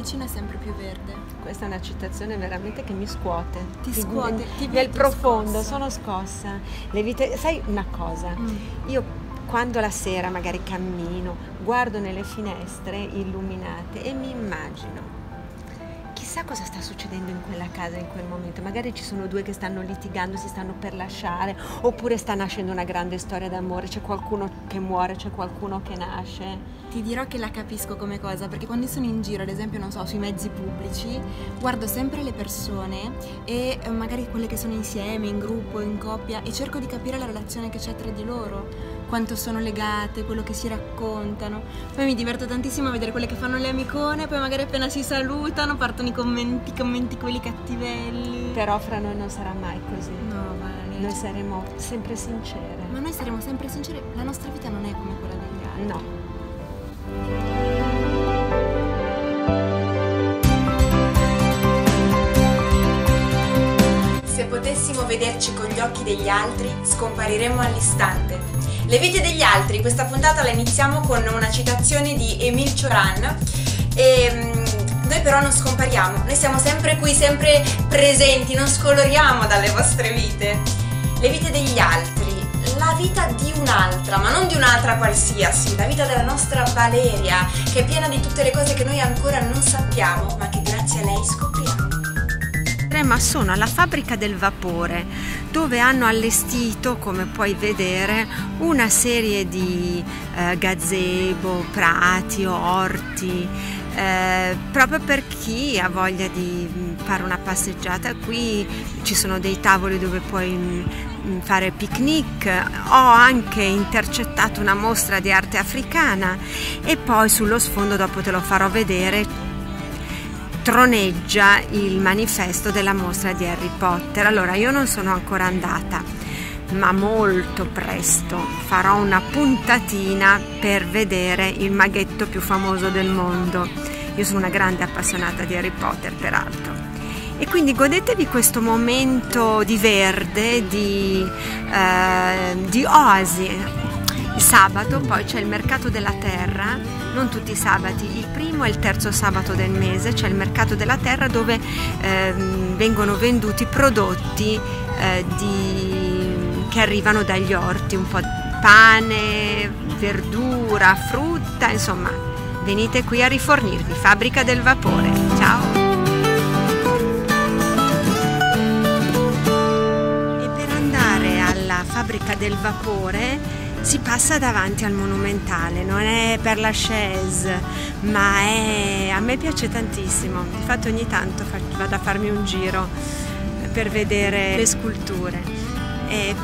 vicino è sempre più verde. Questa è una citazione veramente che mi scuote. Ti scuote, ti nel vedi profondo, scossa. sono scossa. Le vite, sai una cosa? Mm. Io quando la sera magari cammino, guardo nelle finestre illuminate e mi immagino chissà cosa sta succedendo in quella casa in quel momento. Magari ci sono due che stanno litigando, si stanno per lasciare, oppure sta nascendo una grande storia d'amore, c'è qualcuno che muore, c'è qualcuno che nasce. Ti dirò che la capisco come cosa, perché quando sono in giro, ad esempio, non so, sui mezzi pubblici, guardo sempre le persone e eh, magari quelle che sono insieme, in gruppo, in coppia, e cerco di capire la relazione che c'è tra di loro, quanto sono legate, quello che si raccontano. Poi mi diverto tantissimo a vedere quelle che fanno le amicone, poi magari appena si salutano partono i commenti, i commenti quelli cattivelli. Però fra noi non sarà mai così. No, Vale. Noi saremo sempre sincere. Ma noi saremo sempre sinceri, la nostra vita non è come quella degli altri. No. Se potessimo vederci con gli occhi degli altri, scompariremmo all'istante. Le vite degli altri, questa puntata la iniziamo con una citazione di Emile Cioran. E, mm, noi però non scompariamo, noi siamo sempre qui, sempre presenti, non scoloriamo dalle vostre vite. Le vite degli altri, la vita di un'altra, ma non di un'altra qualsiasi, la vita della nostra Valeria, che è piena di tutte le cose che noi ancora non sappiamo, ma che grazie a lei scopriamo. Ma sono alla fabbrica del vapore dove hanno allestito, come puoi vedere, una serie di eh, gazebo, prati, orti, eh, proprio per chi ha voglia di mm, fare una passeggiata. Qui ci sono dei tavoli dove puoi mm, fare picnic. Ho anche intercettato una mostra di arte africana e poi sullo sfondo, dopo te lo farò vedere, troneggia il manifesto della mostra di Harry Potter. Allora io non sono ancora andata, ma molto presto farò una puntatina per vedere il maghetto più famoso del mondo. Io sono una grande appassionata di Harry Potter, peraltro. E quindi godetevi questo momento di verde, di, eh, di oasi. Sabato poi c'è il mercato della terra, non tutti i sabati, il primo e il terzo sabato del mese c'è il mercato della terra dove ehm, vengono venduti prodotti eh, di, che arrivano dagli orti, un po' pane, verdura, frutta, insomma, venite qui a rifornirvi, fabbrica del vapore. Ciao! E per andare alla fabbrica del vapore si passa davanti al monumentale, non è per la chaise, ma è... a me piace tantissimo, infatti ogni tanto vado a farmi un giro per vedere le sculture e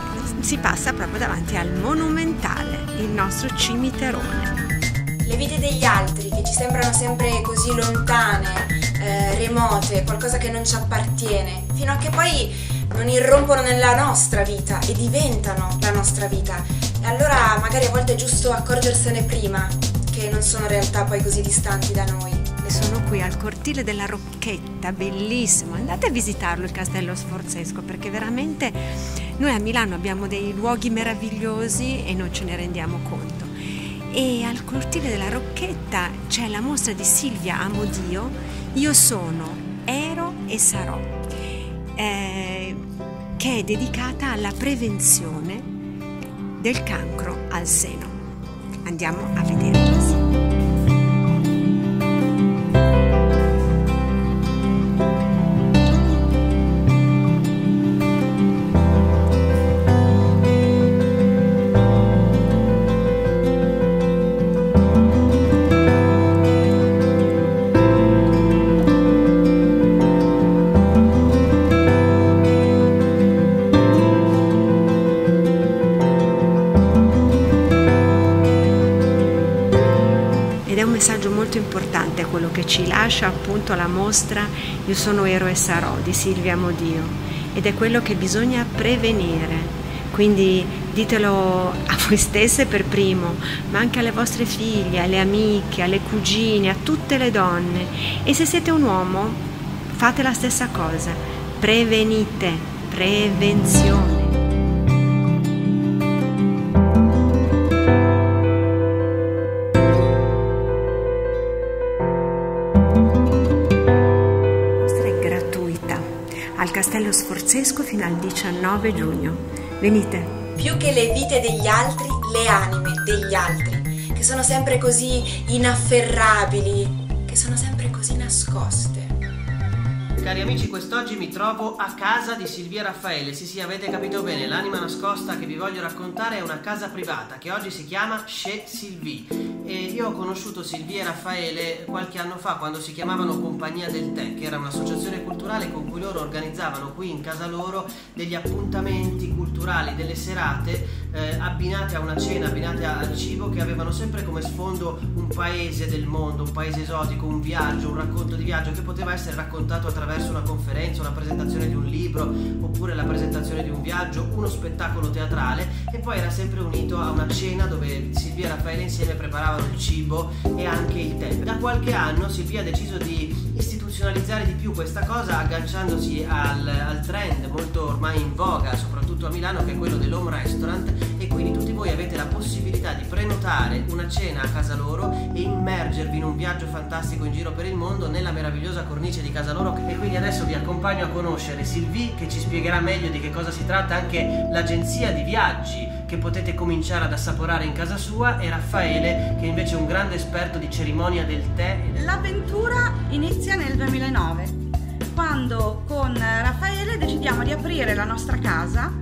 si passa proprio davanti al monumentale, il nostro cimiterone. Le vite degli altri che ci sembrano sempre così lontane, eh, remote, qualcosa che non ci appartiene, fino a che poi non irrompono nella nostra vita e diventano la nostra vita. Allora magari a volte è giusto accorgersene prima, che non sono realtà poi così distanti da noi. Sono qui al cortile della Rocchetta, bellissimo. Andate a visitarlo il castello sforzesco perché veramente noi a Milano abbiamo dei luoghi meravigliosi e non ce ne rendiamo conto. E al cortile della Rocchetta c'è la mostra di Silvia Amodio, Io sono, ero e sarò, eh, che è dedicata alla prevenzione del cancro al seno. Andiamo a vederla. Messaggio molto importante quello che ci lascia appunto la mostra Io sono ero e sarò di Silvia Modio ed è quello che bisogna prevenire. Quindi ditelo a voi stesse per primo, ma anche alle vostre figlie, alle amiche, alle cugine, a tutte le donne. E se siete un uomo, fate la stessa cosa. Prevenite, prevenzione. Sforzesco fino al 19 giugno. Venite! Più che le vite degli altri, le anime degli altri, che sono sempre così inafferrabili, che sono sempre così nascoste. Cari amici, quest'oggi mi trovo a casa di Silvia Raffaele. Sì, sì, avete capito bene, l'anima nascosta che vi voglio raccontare è una casa privata che oggi si chiama Chez Sylvie e io ho conosciuto Silvia e Raffaele qualche anno fa quando si chiamavano Compagnia del Tè, che era un'associazione culturale con cui loro organizzavano qui in casa loro degli appuntamenti culturali, delle serate eh, abbinate a una cena, abbinate al cibo che avevano sempre come sfondo un paese del mondo, un paese esotico, un viaggio, un racconto di viaggio che poteva essere raccontato attraverso una conferenza, una presentazione di un libro oppure la presentazione di un viaggio, uno spettacolo teatrale e poi era sempre unito a una cena dove Silvia e Raffaele insieme preparavano il cibo e anche il tè. Da qualche anno Silvia ha deciso di istituzionalizzare di più questa cosa agganciandosi al, al, trend molto ormai in voga, soprattutto a Milano, che è quello dell'home restaurant e quindi tutti voi avete la possibilità di prenotare una cena a casa loro e immergervi in un viaggio fantastico in giro per il mondo nella meravigliosa cornice di casa loro. E quindi adesso vi accompagno a conoscere Sylvie che ci spiegherà meglio di che cosa si tratta anche l'agenzia di viaggi che potete cominciare ad assaporare in casa sua e Raffaele che invece è un grande esperto di cerimonia del tè. L'avventura inizia nel 2009 quando con Raffaele decidiamo di aprire la nostra casa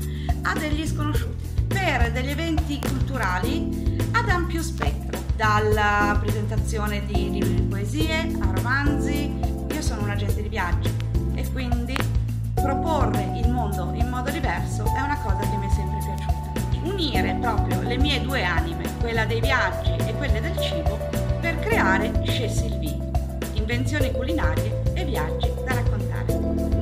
a degli sconosciuti per degli eventi culturali ad ampio spettro, dalla presentazione di libri di poesie a romanzi. Io sono un agente di viaggi e quindi proporre il mondo in modo diverso è una cosa che mi è piaciuta. Unire proprio le mie due anime, quella dei viaggi e quelle del cibo, per creare Chez Sylvie, invenzioni culinarie e viaggi da raccontare.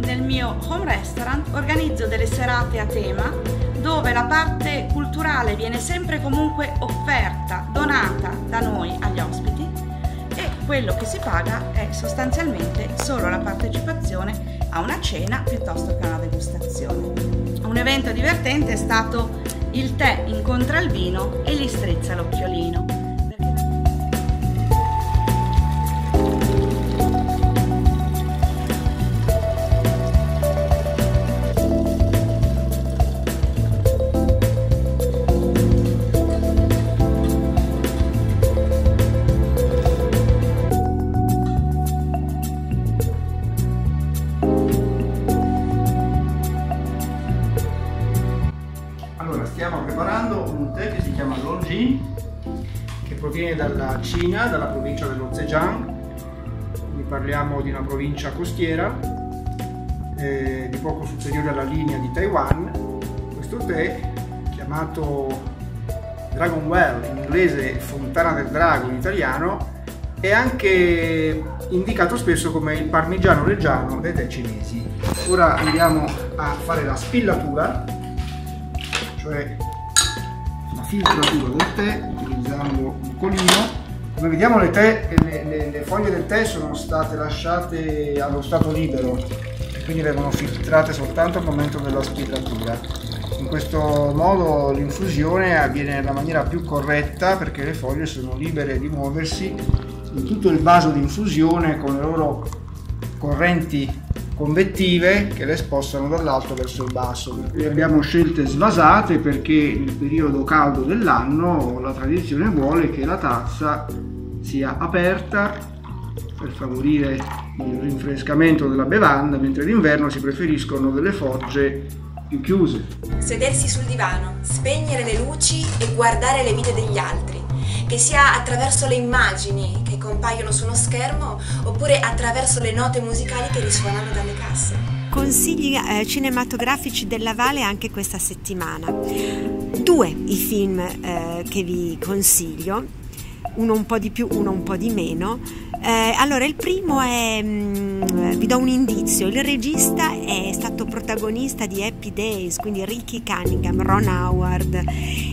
Nel mio home restaurant organizzo delle serate a tema dove la parte culturale viene sempre comunque offerta, donata da noi agli ospiti e quello che si paga è sostanzialmente solo la partecipazione a una cena piuttosto che a una degustazione. Un evento divertente è stato il tè incontra il vino e gli strizza l'occhiolino. Proviene dalla Cina, dalla provincia dello Zhejiang, quindi parliamo di una provincia costiera eh, di poco superiore alla linea di Taiwan. Questo tè, chiamato Dragon Well, in inglese Fontana del Drago in italiano, è anche indicato spesso come il parmigiano reggiano dei tè cinesi. Ora andiamo a fare la spillatura, cioè filtratura del tè utilizzando un colino. Come vediamo le, tè, le, le, le foglie del tè sono state lasciate allo stato libero quindi vengono filtrate soltanto al momento della spillatura. In questo modo l'infusione avviene nella maniera più corretta perché le foglie sono libere di muoversi in tutto il vaso di infusione con le loro correnti convettive che le spostano dall'alto verso il basso. Le abbiamo scelte svasate perché nel periodo caldo dell'anno la tradizione vuole che la tazza sia aperta per favorire il rinfrescamento della bevanda, mentre d'inverno si preferiscono delle fogge più chiuse. Sedersi sul divano, spegnere le luci e guardare le vite degli altri che sia attraverso le immagini che compaiono su uno schermo oppure attraverso le note musicali che risuonano dalle casse. Consigli eh, cinematografici della Vale anche questa settimana. Due i film eh, che vi consiglio, uno un po' di più, uno un po' di meno. Eh, allora, il primo è, mh, mm, vi do un indizio, il regista è stato protagonista di Happy Days, quindi Ricky Cunningham, Ron Howard,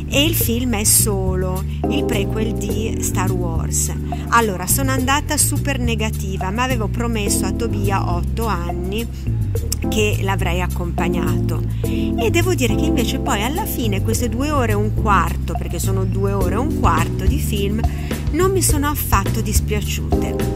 e il film è solo il prequel di Star Wars. Allora, sono andata super negativa, ma avevo promesso a Tobia 8 anni che l'avrei accompagnato. E devo dire che invece poi alla fine queste due ore e un quarto perché sono due ore e un quarto di film non mi sono affatto dispiaciute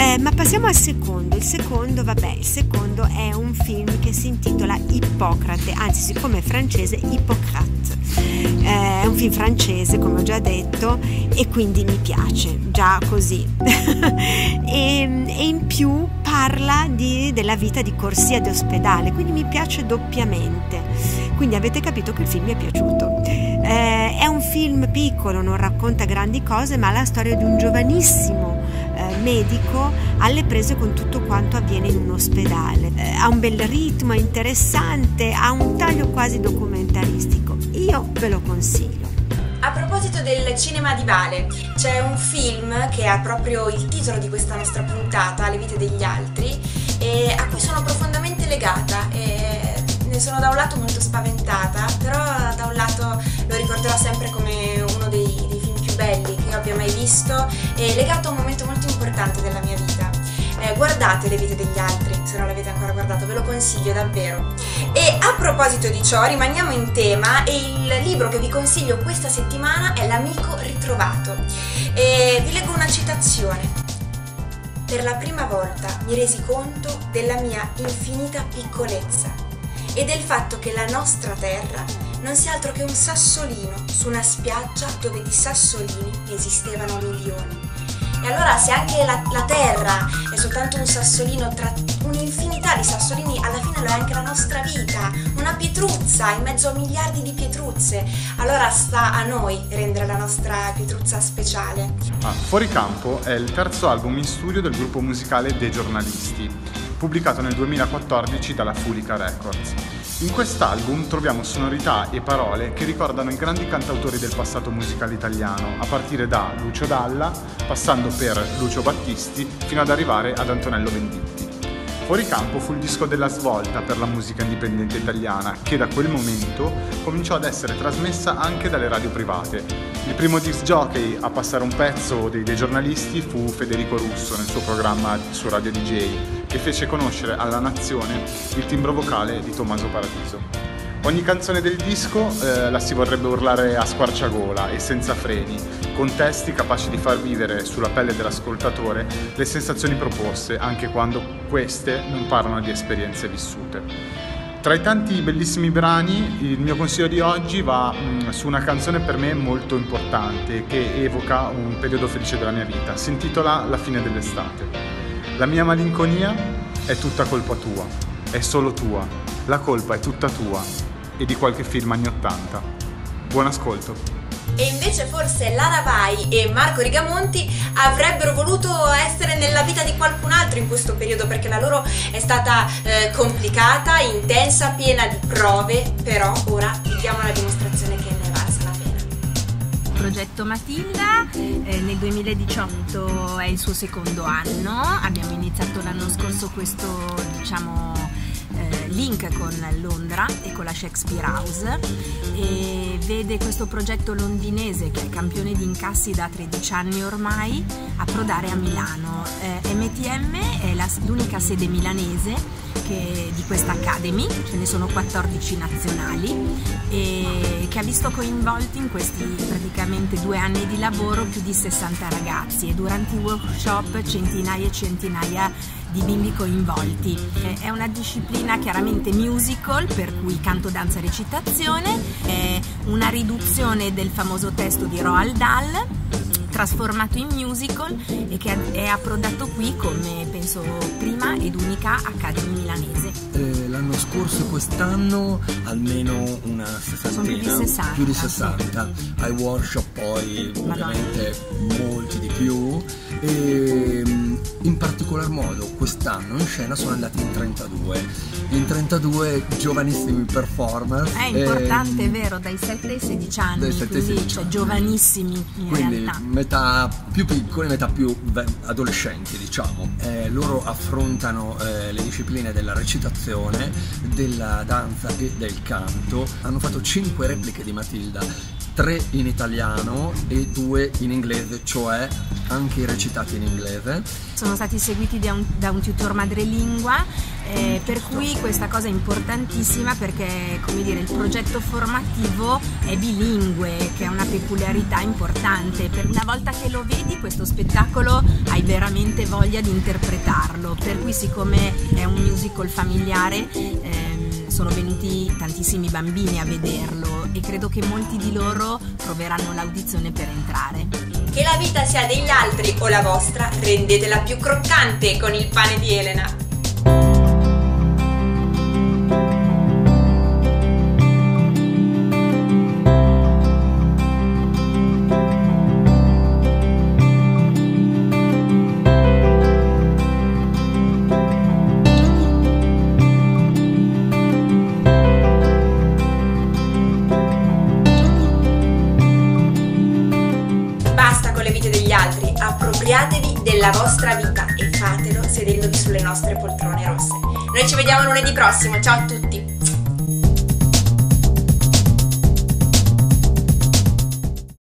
Eh, ma passiamo al secondo. Il secondo, vabbè, il secondo è un film che si intitola Ippocrate, anzi siccome è francese, Hippocrate. Eh, è un film francese, come ho già detto, e quindi mi piace, già così. e, e, in più parla di, della vita di corsia d'ospedale, quindi mi piace doppiamente. Quindi avete capito che il film mi è piaciuto. Eh, è un film piccolo, non racconta grandi cose, ma la storia di un giovanissimo eh, medico alle prese con tutto quanto avviene in un ospedale. Eh, ha un bel ritmo, è interessante, ha un taglio quasi documentaristico. Io ve lo consiglio. A proposito del cinema di Vale, c'è un film che ha proprio il titolo di questa nostra puntata, Le vite degli altri, a cui sono profondamente legata. Ne sono da un lato molto spaventata, però da un lato lo ricorderò sempre come uno dei, dei film più belli che io abbia mai visto legato a un momento guardate le vite degli altri, se non l'avete ancora guardato, ve lo consiglio davvero. E a proposito di ciò, rimaniamo in tema e il libro che vi consiglio questa settimana è L'amico ritrovato. E vi leggo una citazione. Per la prima volta mi resi conto della mia infinita piccolezza e del fatto che la nostra terra non sia altro che un sassolino su una spiaggia dove di sassolini esistevano milioni. E allora se anche la, la Terra è soltanto un sassolino tra un'infinità di sassolini, alla fine lo è anche la nostra vita, una pietruzza in mezzo a miliardi di pietruzze. Allora sta a noi rendere la nostra pietruzza speciale. Ah, Fuori Campo è il terzo album in studio del gruppo musicale Dei Giornalisti, pubblicato nel 2014 dalla Fulica Records. In quest'album troviamo sonorità e parole che ricordano i grandi cantautori del passato musicale italiano, a partire da Lucio Dalla, passando per Lucio Battisti, fino ad arrivare ad Antonello Venditti. Fuori campo fu il disco della svolta per la musica indipendente italiana, che da quel momento cominciò ad essere trasmessa anche dalle radio private. Il primo disc jockey a passare un pezzo dei, dei giornalisti fu Federico Russo nel suo programma su Radio DJ, che fece conoscere alla nazione il timbro vocale di Tommaso Paradiso. Ogni canzone del disco eh, la si vorrebbe urlare a squarciagola e senza freni, con testi capaci di far vivere sulla pelle dell'ascoltatore le sensazioni proposte, anche quando queste non parlano di esperienze vissute. Tra i tanti bellissimi brani, il mio consiglio di oggi va mh, mm, su una canzone per me molto importante che evoca un periodo felice della mia vita. Si intitola La fine dell'estate. La mia malinconia è tutta colpa tua, è solo tua, la colpa è tutta tua e di qualche film anni 80. Buon ascolto. E invece forse Lara Vai e Marco Rigamonti avrebbero voluto essere nella vita di qualcun altro in questo periodo perché la loro è stata eh, complicata, intensa, piena di prove, però ora vi diamo la dimostrazione che progetto Matilda, eh, nel 2018 è il suo secondo anno, abbiamo iniziato l'anno scorso questo diciamo, eh, link con Londra e con la Shakespeare House. E vede questo progetto londinese che è campione di incassi da 13 anni ormai approdare a Milano. Eh, MTM è l'unica sede milanese che, di questa Academy, ce ne sono 14 nazionali, e che ha visto coinvolti in questi praticamente due anni di lavoro più di 60 ragazzi e durante i workshop centinaia e centinaia di bimbi coinvolti. È una disciplina chiaramente musical, per cui canto, danza, recitazione, è una riduzione del famoso testo di Roald Dahl trasformato in musical e che è approdato qui come penso prima ed unica Academy milanese. Eh, l'anno scorso e quest'anno almeno una sessantina. Più di 60. Più di 60. Sì. Ai workshop poi Madonna. ovviamente molti di più e in particolar modo quest'anno in scena sono andati in 32 in 32 giovanissimi performer è importante, è vero, dai 7 ai 16 anni dai 7 ai 16 cioè giovanissimi in quindi realtà. metà più piccoli metà più adolescenti diciamo. Eh, loro affrontano eh, le discipline della recitazione della danza e del canto. Hanno fatto 5 repliche di Matilda tre in italiano e due in inglese, cioè anche recitati in inglese. Sono stati seguiti da un, da un tutor madrelingua Eh, per cui questa cosa è importantissima perché come dire, il progetto formativo è bilingue, che è una peculiarità importante. Per una volta che lo vedi questo spettacolo hai veramente voglia di interpretarlo. Per cui siccome è un musical familiare ehm, sono venuti tantissimi bambini a vederlo e credo che molti di loro troveranno l'audizione per entrare. Che la vita sia degli altri o la vostra, rendetela più croccante con il pane di Elena. Prossimo, ciao a tutti!